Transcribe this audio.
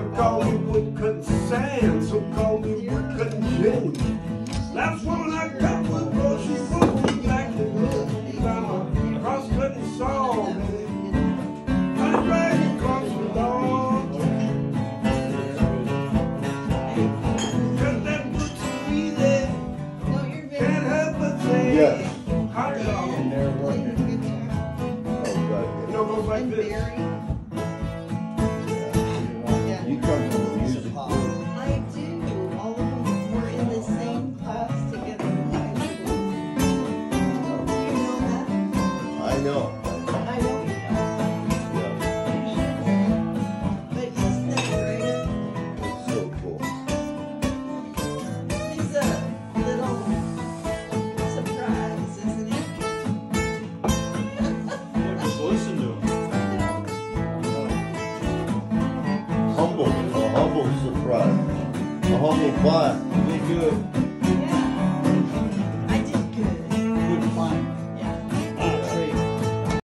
call me woodcutting Sam, some call me woodcutting Jimmy. Last woman I got was girl, she put me like the look. I'm a cross-cutting saw, man. I drag across the lawn. Cause that sweet, No, you're can't help but say. Yes. Hot dog. And they're working. Oh, God. You know, goes like this. I know. I know you know. Yeah. You should know. But isn't that great? It's so cool. It's a little surprise, isn't it? Yeah, just listen to him. Humble, a humble surprise. A humble pie. Be good.